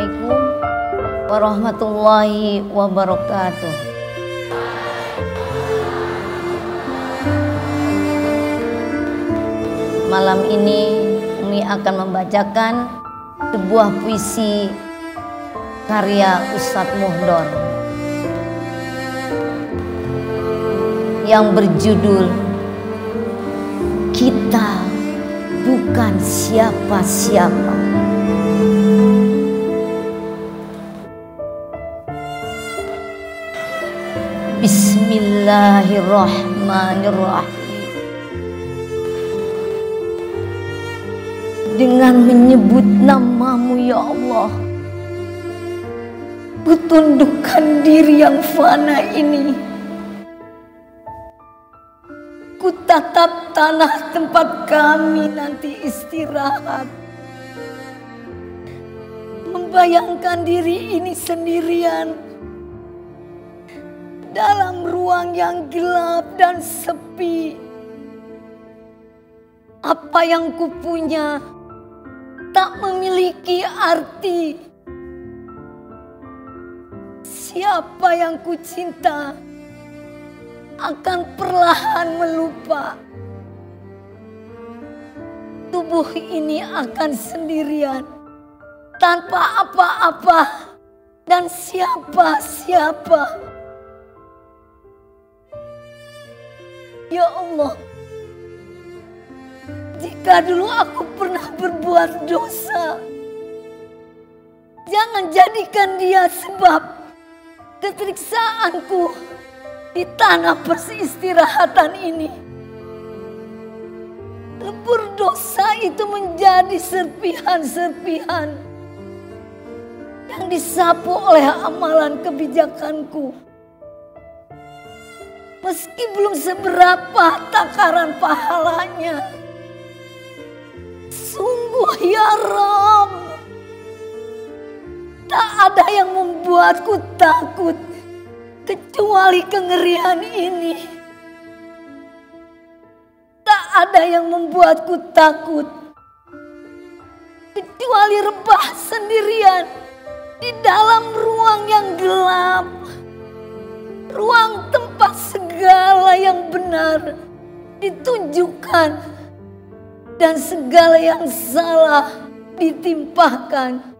Assalamualaikum warahmatullahi wabarakatuh. Malam ini Umi akan membacakan sebuah puisi karya Ustadz Muhdor yang berjudul Kita Bukan Siapa-Siapa. Bismillahirrahmanirrahim. Dengan menyebut namamu ya Allah. Kutundukkan diri yang fana ini. Kutatap tanah tempat kami nanti istirahat. Membayangkan diri ini sendirian dalam ruang yang gelap dan sepi. Apa yang kupunya tak memiliki arti. Siapa yang kucinta akan perlahan melupa. Tubuh ini akan sendirian tanpa apa-apa dan siapa-siapa. Ya Allah, jika dulu aku pernah berbuat dosa, jangan jadikan dia sebab keteriksaanku di tanah persistirahatan ini. Lebur dosa itu menjadi serpihan-serpihan yang disapu oleh amalan kebijakanku. Meski belum seberapa takaran pahalanya. Sungguh ya Ram. Tak ada yang membuatku takut. Kecuali kengerian ini. Tak ada yang membuatku takut. Kecuali rebah sendirian. Di dalam ruang yang gelap. Ruang tempat segala yang benar ditunjukkan dan segala yang salah ditimpahkan.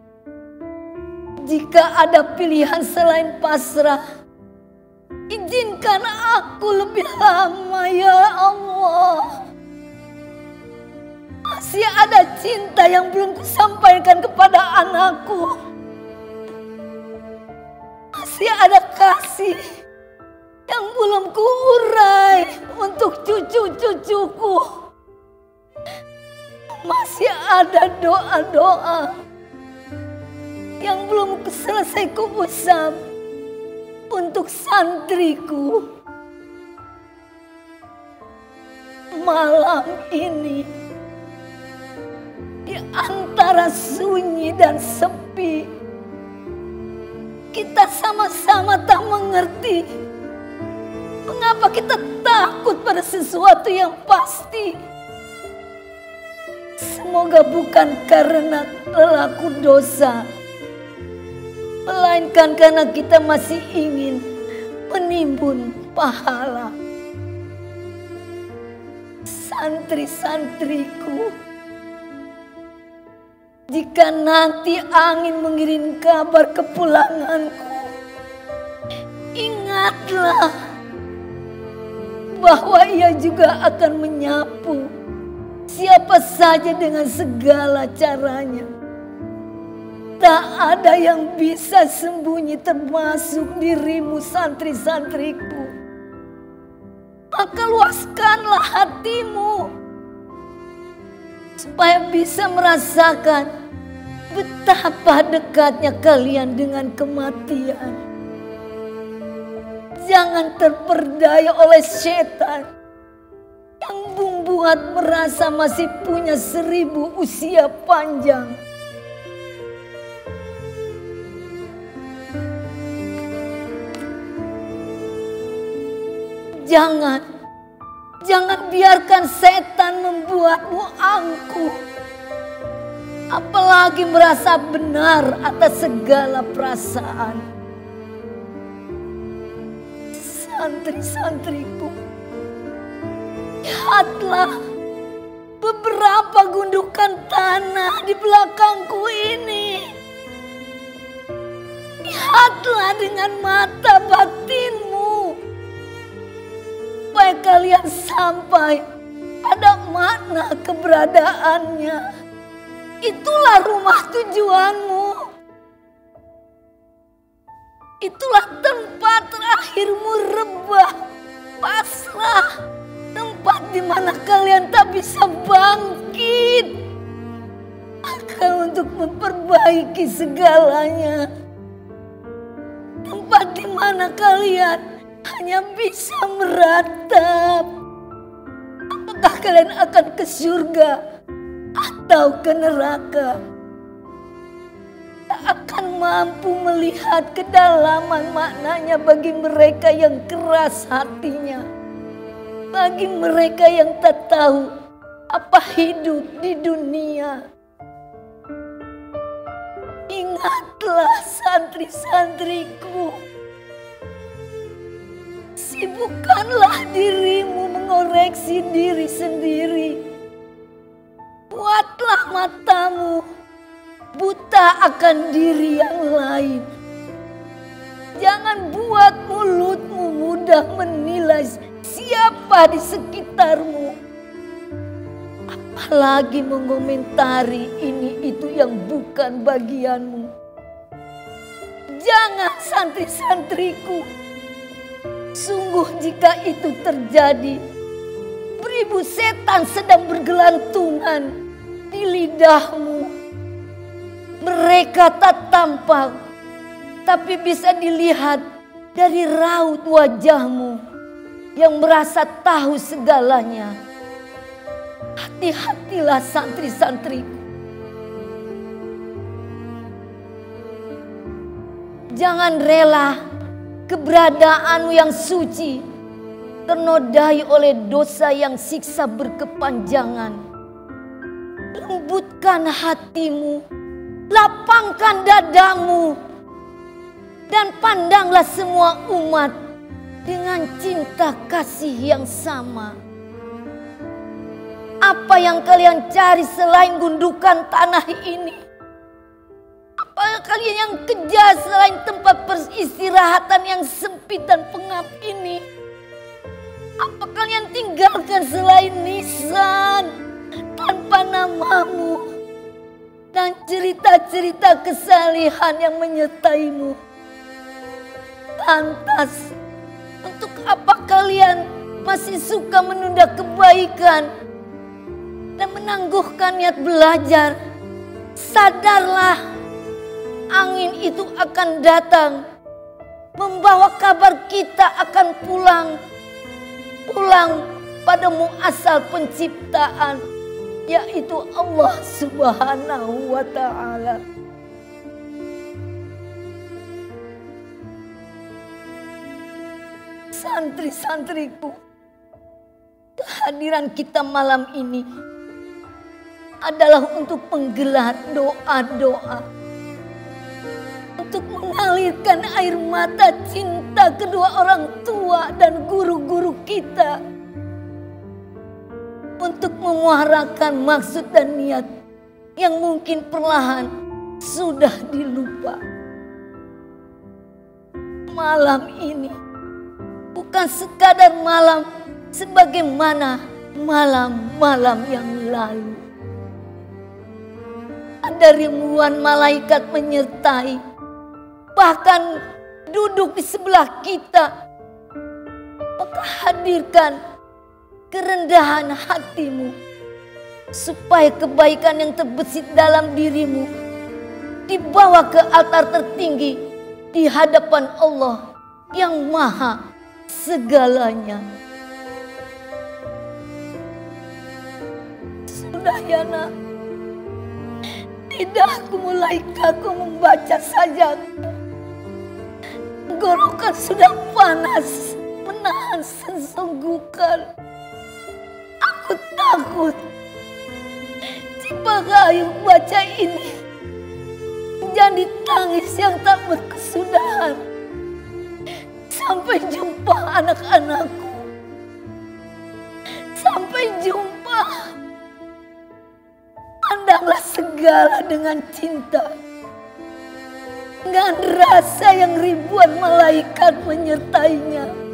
Jika ada pilihan selain pasrah, izinkan aku lebih lama ya Allah. Masih ada cinta yang belum kusampaikan kepada anakku. Masih ada kasih belum kuurai untuk cucu-cucuku. Masih ada doa-doa yang belum selesai kuusap untuk santriku. Malam ini di antara sunyi dan sepi, kita sama-sama tak mengerti mengapa kita takut pada sesuatu yang pasti. Semoga bukan karena pelaku dosa, melainkan karena kita masih ingin menimbun pahala. Santri-santriku, jika nanti angin mengirim kabar kepulanganku, ingatlah bahwa ia juga akan menyapu siapa saja dengan segala caranya. Tak ada yang bisa sembunyi termasuk dirimu santri-santriku. Maka luaskanlah hatimu supaya bisa merasakan betapa dekatnya kalian dengan kematian. Jangan terperdaya oleh setan yang membuat merasa masih punya seribu usia panjang. Jangan, jangan biarkan setan membuatmu angkuh. apalagi merasa benar atas segala perasaan. Santri-santriku, lihatlah beberapa gundukan tanah di belakangku ini. Lihatlah dengan mata batinmu. Supaya kalian sampai pada makna keberadaannya. Itulah rumah tujuanmu. Itulah tempat terakhirmu rebah, pasrah. Tempat di mana kalian tak bisa bangkit. Akan untuk memperbaiki segalanya. Tempat di mana kalian hanya bisa meratap. Apakah kalian akan ke surga? atau ke neraka. Akan mampu melihat kedalaman maknanya bagi mereka yang keras hatinya. Bagi mereka yang tak tahu apa hidup di dunia. Ingatlah santri-santriku. Sibukkanlah dirimu mengoreksi diri sendiri Buatlah matamu buta akan diri yang lain. Jangan buat mulutmu mudah menilai siapa di sekitarmu. Apalagi mengomentari ini itu yang bukan bagianmu. Jangan santri-santriku. Sungguh jika itu terjadi, beribu setan sedang bergelantungan di lidahmu. Mereka tak tampak, tapi bisa dilihat dari raut wajahmu yang merasa tahu segalanya. Hati-hatilah santri-santriku. Jangan rela keberadaanmu yang suci ternodai oleh dosa yang siksa berkepanjangan lembutkan hatimu, lapangkan dadamu, dan pandanglah semua umat dengan cinta kasih yang sama. Apa yang kalian cari selain gundukan tanah ini? Apa kalian yang kejar selain tempat peristirahatan yang sempit dan pengap ini? Apa kalian tinggalkan selain nisan? tanpa namamu dan cerita-cerita kesalihan yang menyertaimu. Lantas, untuk apa kalian masih suka menunda kebaikan dan menangguhkan niat belajar? Sadarlah, angin itu akan datang, membawa kabar kita akan pulang, pulang pada asal penciptaan yaitu Allah Subhanahu wa taala. Santri-santriku, kehadiran kita malam ini adalah untuk menggelar doa-doa. Untuk mengalirkan air mata cinta kedua orang tua dan guru-guru kita untuk memuarakan maksud dan niat yang mungkin perlahan sudah dilupa. Malam ini bukan sekadar malam sebagaimana malam-malam yang lalu. Ada ribuan malaikat menyertai, bahkan duduk di sebelah kita. Maka hadirkan kerendahan hatimu, supaya kebaikan yang terbesit dalam dirimu dibawa ke altar tertinggi di hadapan Allah yang maha segalanya. Sudah ya nak, tidak aku mulai kaku membaca saja. Gorokan sudah panas menahan sesungguhkan. Aku takut pakai baca ini menjadi tangis yang tak berkesudahan. Sampai jumpa anak-anakku. Sampai jumpa. Pandanglah segala dengan cinta. Dengan rasa yang ribuan malaikat menyertainya.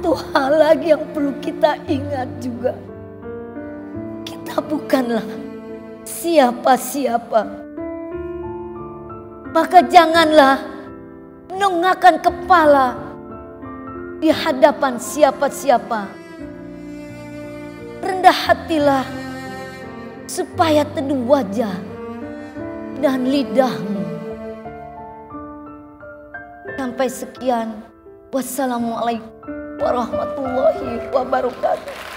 Satu hal lagi yang perlu kita ingat juga. Kita bukanlah siapa-siapa. Maka janganlah menengahkan kepala di hadapan siapa-siapa. Rendah hatilah supaya teduh wajah dan lidahmu. Sampai sekian. Wassalamualaikum warahmatullahi wabarakatuh.